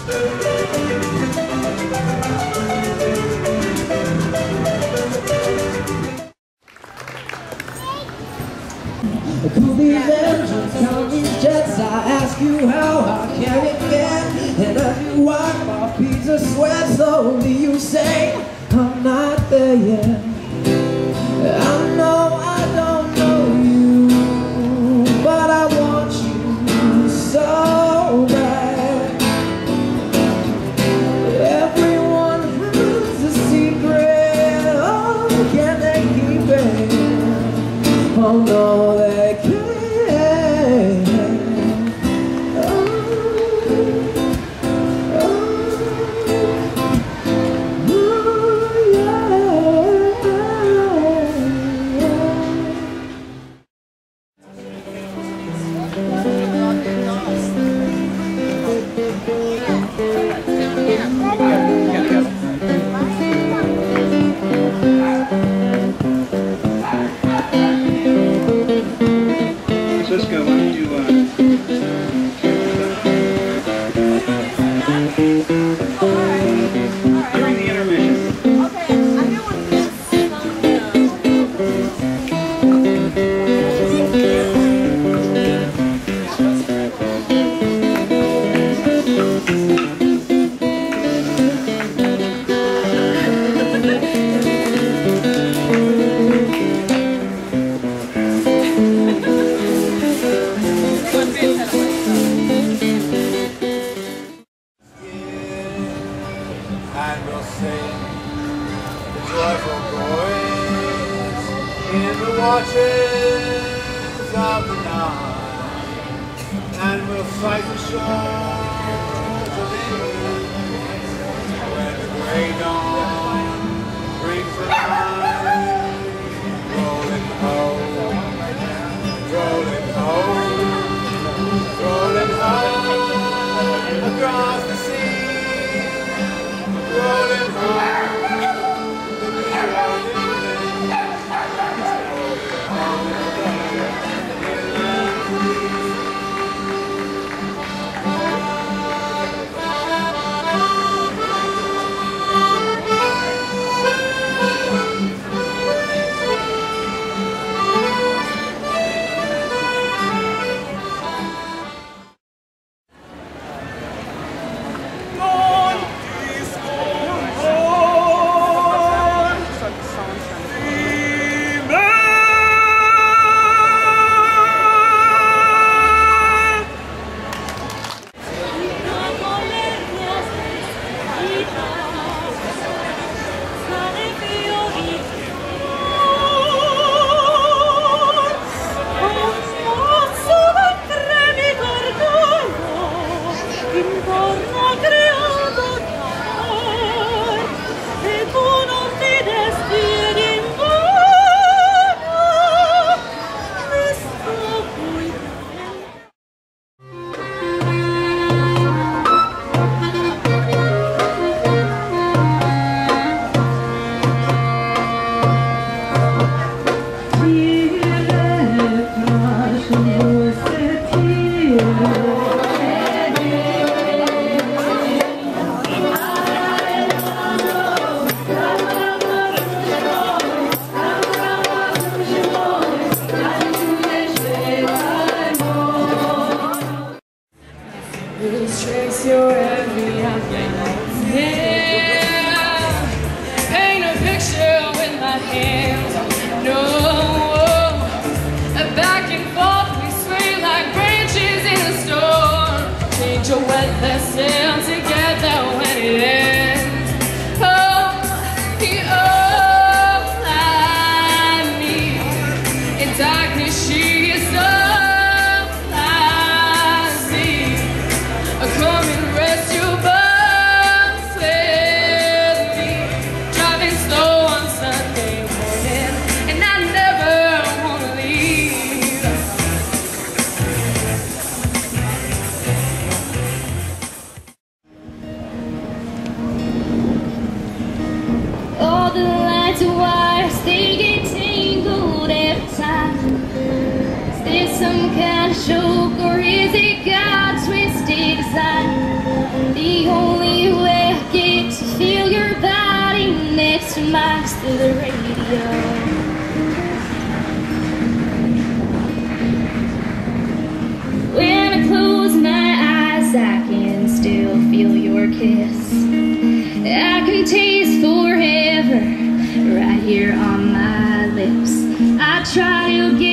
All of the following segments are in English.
Goofy jets, I ask you how, how can it get? And as you wipe off beads sweat, slowly you say, I'm not there yet. watches of the night, and we'll fight the show. head. joke or is it God's twisted design? The only way I get to feel your body next to mine is through the radio. i can still feel your kiss. I can taste forever right here on my lips. I try to get.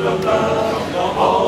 above, love. above.